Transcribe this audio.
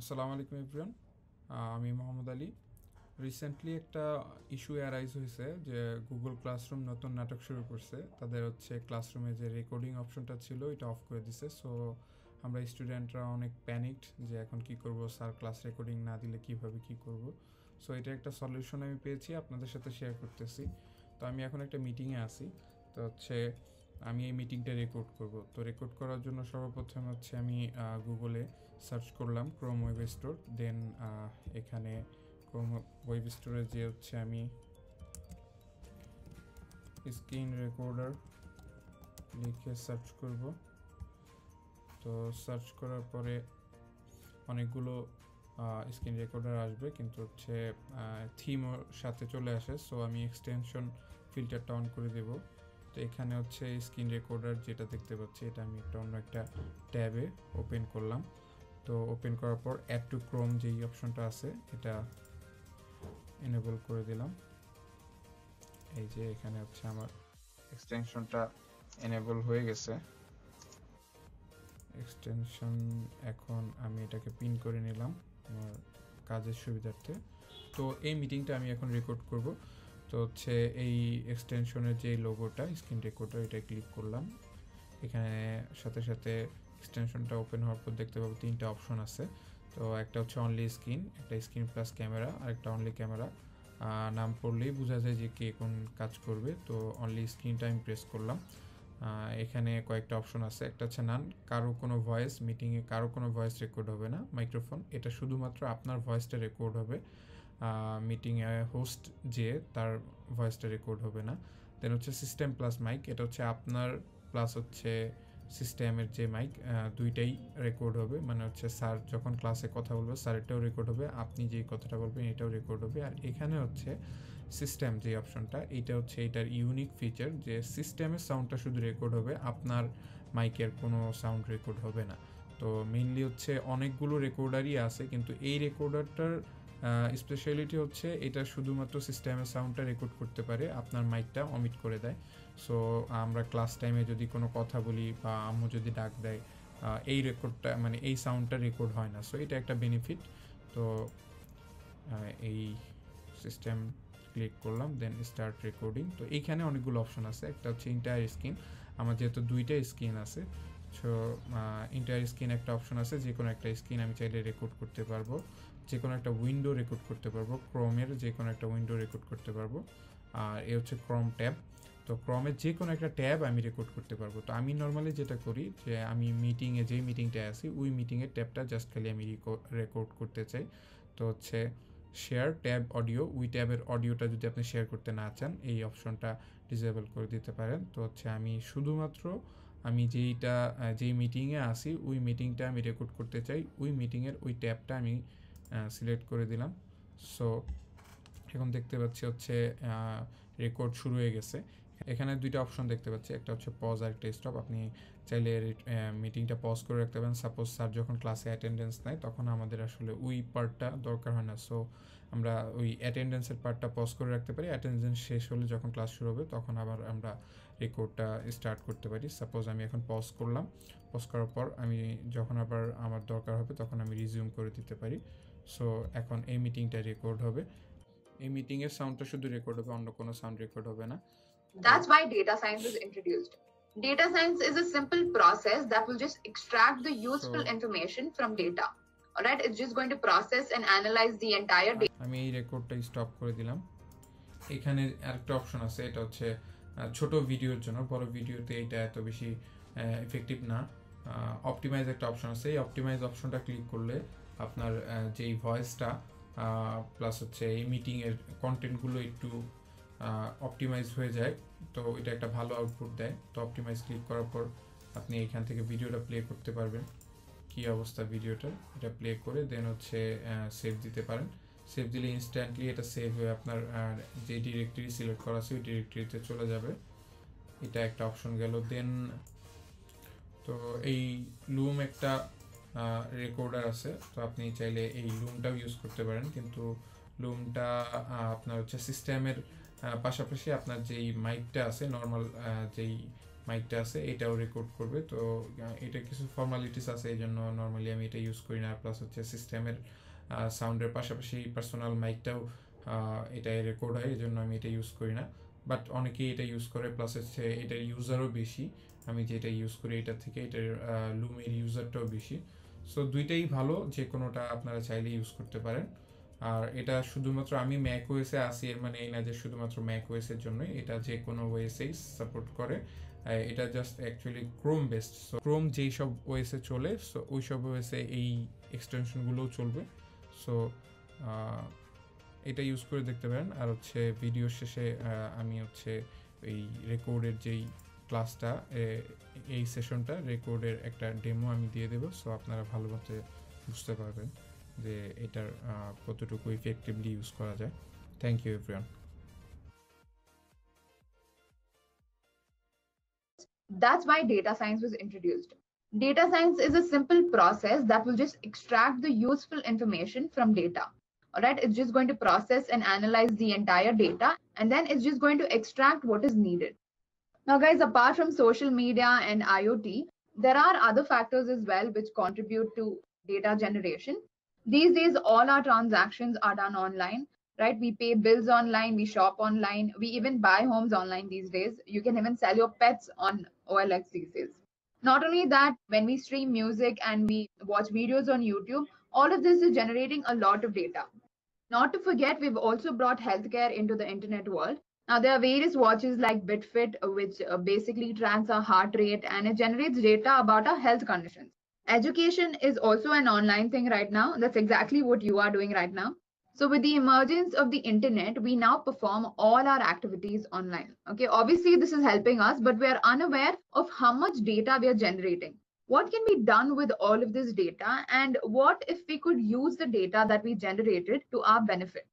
আসসালামু আলাইকুম এভরিওয়ান আমি মোহাম্মদ আলী। রিসেন্টলি একটা ইস্যু অ্যারাইজ হয়েছে যে গুগল ক্লাসরুম নতুন নাটক শুরু করছে। তাদের হচ্ছে ক্লাসরুমে যে রেকর্ডিং অপশনটা ছিল এটা অফ করে দিছে। সো আমরা স্টুডেন্টরা অনেক প্যানিকড যে এখন কি করব, স্যার ক্লাস রেকর্ডিং না দিলে কীভাবে কি করব? সো এটা একটা সলিউশন আমি পেয়েছি, আপনাদের সাথে শেয়ার করতেছি। তো আমি এখন একটা মিটিংয়ে আছি। তো হচ্ছে আমি এই মিটিংটা রেকর্ড করব। তো রেকর্ড করার জন্য সর্বপ্রথম হচ্ছে আমি গুগলে সার্চ করলাম ক্রোম ওয়েব স্টোর দেন এখানে ক্রোম ওয়েব স্টোরে যে হচ্ছে আমি স্ক্রিন রেকর্ডার লিখে সার্চ করব। তো সার্চ করার পরে অনেকগুলো স্ক্রিন রেকর্ডার আসবে, কিন্তু হচ্ছে থিম সাথে চলে আসে সো আমি এক্সটেনশন ফিল্টারটা অন করে দেব। তো এখানে হচ্ছে স্ক্রিন রেকর্ডার যেটা দেখতে পাচ্ছি, এটা আমি একটা অন্য একটা ট্যাবে ওপেন করলাম। তো ওপেন করার পর অ্যাড টু ক্রোম যেই অপশনটা আছে, এটা এনেবল করে দিলাম। এই যে এখানে হচ্ছে আমার এক্সটেনশনটা এনেবল হয়ে গেছে। এক্সটেনশন এখন আমি এটাকে পিন করে নিলাম আমার কাজের সুবিধার্থে। তো এই মিটিংটা আমি এখন রেকর্ড করব। তো হচ্ছে এই এক্সটেনশনের যে লোগোটা স্ক্রিন রেকর্ডার এটা ক্লিক করলাম। এখানে সাথে সাথে এক্সটেনশনটা ওপেন হওয়ার পর দেখতে পাবো তিনটা অপশন আছে। তো একটা হচ্ছে অনলি স্ক্রিন একটা স্ক্রিন প্লাস ক্যামেরা আর একটা অনলি ক্যামেরা নাম পড়লেই বোঝা যায় যে কে কোন কাজ করবে। তো অনলি স্ক্রিনটা আমি প্রেস করলাম। এখানে কয়েকটা অপশন আছে। একটা হচ্ছে নান কারও কোনো ভয়েস মিটিংয়ে কারও কোনো ভয়েস রেকর্ড হবে না মাইক্রোফোন এটা শুধুমাত্র আপনার ভয়েসটা রেকর্ড হবে। মিটিংয়ে হোস্ট যে তার ভয়েসটা রেকর্ড হবে না। দেন হচ্ছে সিস্টেম প্লাস মাইক এটা হচ্ছে আপনার প্লাস হচ্ছে সিস্টেমের যে মাইক দুইটাই রেকর্ড হবে। মানে হচ্ছে স্যার যখন ক্লাসে কথা বলবে স্যারেরটাও রেকর্ড হবে, আপনি যেই কথাটা বলবেন এটাও রেকর্ড হবে। আর এখানে হচ্ছে সিস্টেম যে অপশনটা এটা হচ্ছে এটার ইউনিক ফিচার যে সিস্টেমের সাউন্ডটা শুধু রেকর্ড হবে, আপনার মাইকের কোনো সাউন্ড রেকর্ড হবে না। তো মেইনলি হচ্ছে অনেকগুলো রেকর্ডারই আছে, কিন্তু এই রেকর্ডারটার স্পেশালিটি হচ্ছে এটা শুধুমাত্র সিস্টেমের সাউন্ডটা রেকর্ড করতে পারে, আপনার মাইকটা অমিট করে দেয়। সো আমরা ক্লাস টাইমে যদি কোনো কথা বলি বা আম্মু যদি ডাক দেয় এই রেকর্ডটা মানে এই সাউন্ডটা রেকর্ড হয় না। সো এটা একটা বেনিফিট তো এই সিস্টেম ক্লিক করলাম দেন স্টার্ট রেকর্ডিং তো, এইখানে অনেকগুলো অপশন আছে। একটা হচ্ছে ইন্টায়ার স্ক্রিন আমার যেহেতু দুইটা স্ক্রিন আছে সো ইন্টায়ার স্ক্রিন একটা অপশন আছে যে কোনো একটা স্ক্রিন আমি চাইলে রেকর্ড করতে পারব যে কোনো একটা উইন্ডো রেকর্ড করতে পারব ক্রমের যে কোনো একটা উইন্ডো রেকর্ড করতে পারব, আর এ হচ্ছে ক্রম ট্যাব তো ক্রমের যে কোনো একটা ট্যাব আমি রেকর্ড করতে পারব। তো আমি নর্মালি যেটা করি, যে আমি মিটিংয়ে যেই মিটিংটায় আসি ওই মিটিংয়ের ট্যাবটা জাস্ট খালি আমি রেকর্ড করতে চাই। তো হচ্ছে শেয়ার ট্যাব অডিও ওই ট্যাবের অডিওটা যদি আপনি শেয়ার করতে না চান, এই অপশনটা ডিসেবল করে দিতে পারেন। তো হচ্ছে আমি শুধুমাত্র আমি যেইটা যেই মিটিংয়ে আসি ওই মিটিংটা আমি রেকর্ড করতে চাই। ওই মিটিংয়ের ওই ট্যাবটা আমি সিলেক্ট করে দিলাম। সো এখন দেখতে পাচ্ছি হচ্ছে রেকর্ড শুরু হয়ে গেছে। এখানে দুইটা অপশন দেখতে পাচ্ছি। একটা হচ্ছে পজ আর একটা স্টপ আপনি চাইলে মিটিংটা পজ করে রাখতে পারেন। সাপোজ স্যার যখন ক্লাসে অ্যাটেন্ডেন্স নেয়, তখন আমাদের আসলে ওই পার্টটা দরকার হয় না। সো আমরা ওই অ্যাটেন্ডেন্সের পার্টটা পজ করে রাখতে পারি। অ্যাটেন্ডেন্স শেষ হলে যখন ক্লাস শুরু হবে, তখন আবার আমরা রেকর্ডটা স্টার্ট করতে পারি। সাপোজ আমি এখন পজ করলাম। পজ করার পর আমি যখন আবার আমার দরকার হবে, তখন আমি রিজিউম করে দিতে পারি। সো এখন এই মিটিংটা রেকর্ড হবে। এই মিটিংয়ের সাউন্ডটা শুধু রেকর্ড হবে, অন্য কোনো সাউন্ড রেকর্ড হবে না। That's why data science was introduced. Data science is a simple process that will just extract the useful So- information from data. Alright, it's just going to process and analyze the entire data. আমি এই রেকর্ডটা stop করে দিলাম এখানে আরেকটা option আছে এটা হচ্ছে ছোট ভিডিওর জন্য বড় ভিডিওতে এটা এত বেশি এফেক্টিভ না অপটিমাইজ একটা অপশন আছে এই অপটিমাইজ অপশনটা ক্লিক করলে আপনার যেই ভয়েসটা প্লাস হচ্ছে এই মিটিংয়ের কন্টেন্টগুলো একটু অপটিমাইজ হয়ে যায়, তো এটা একটা ভালো আউটপুট দেয়। তো অপটিমাইজ ক্লিক করার পর আপনি এখান থেকে ভিডিওটা প্লে করতে পারবেন। কি অবস্থা ভিডিওটা এটা প্লে করে দেন হচ্ছে সেভ দিতে পারেন। সেভ দিলে ইনস্ট্যান্টলি এটা সেভ হয়ে আপনার যে ডিরেক্টরি সিলেক্ট করা আছে ওই ডিরেক্টরিতে চলে যাবে। এটা একটা অপশন গেল। দেন তো এই লুম একটা রেকর্ডার আছে। তো আপনি চাইলে এই লুমটাও ইউজ করতে পারেন। কিন্তু লুমটা আপনার হচ্ছে সিস্টেমের পাশাপাশি আপনার যেই মাইকটা আছে নর্মাল যেই মাইকটা আছে, এটাও রেকর্ড করবে। তো এটা কিছু ফর্মালিটিস আছে, এই জন্য নর্মালি আমি এটা ইউজ করি না। প্লাস হচ্ছে সিস্টেমের সাউন্ডের পাশাপাশি পার্সোনাল মাইকটাও এটাই রেকর্ড হয়, এই জন্য আমি এটা ইউজ করি না। বাট অনেকেই এটা ইউজ করে প্লাস হচ্ছে এটার ইউজারও বেশি। আমি যেটা ইউজ করি এটা থেকে, এটার লুমের ইউজারটাও বেশি। সো দুইটাই ভালো, যে কোনোটা আপনারা চাইলে ইউজ করতে পারেন। আর এটা শুধুমাত্র আমি ম্যাক ওয়েসে আসি এর মানে এই না যে শুধুমাত্র ম্যাক ওয়েসের জন্যই, এটা যে কোনো ওয়েসেই সাপোর্ট করে। এটা just actually Chrome based so Chrome যেই সব ওয়েসে চলে সো ওই সব ওয়েসে এই এক্সটেনশনগুলোও চলবে। সো এটা ইউজ করে দেখতে পারেন। আর হচ্ছে ভিডিও শেষে আমি হচ্ছে এই রেকর্ডের যেই ক্লাসটা এই সেশনটা রেকর্ডের একটা ডেমো আমি দিয়ে দেবো সো আপনারা ভালো মতো বুঝতে পারবেন। যে এটার আহ, কতটুকু ইফেক্টিভলি ইউজ করা যায় thank you everyone That's why data science was introduced. Data science is a simple process that will just extract the useful information from data. All right, it's just going to process and analyze the entire data, and then it's just going to extract what is needed. Now, guys, apart from social media and IoT, there are other factors as well which contribute to data generation. these days, all our transactions are done online, right? We pay bills online, we shop online, we even buy homes online these days. You can even sell your pets on OLX these days. Not only that, when we stream music and we watch videos on YouTube, all of this is generating a lot of data. Not to forget, we've also brought healthcare into the internet world. Now, there are various watches like BitFit, which uh, basically tracks our heart rate and it generates data about our health conditions. Education is also an online thing right now. That's exactly what you are doing right now. So with the emergence of the internet, we now perform all our activities online. Okay, obviously this is helping us, but we are unaware of how much data we are generating. What can be done with all of this data? And what if we could use the data that we generated to our benefit?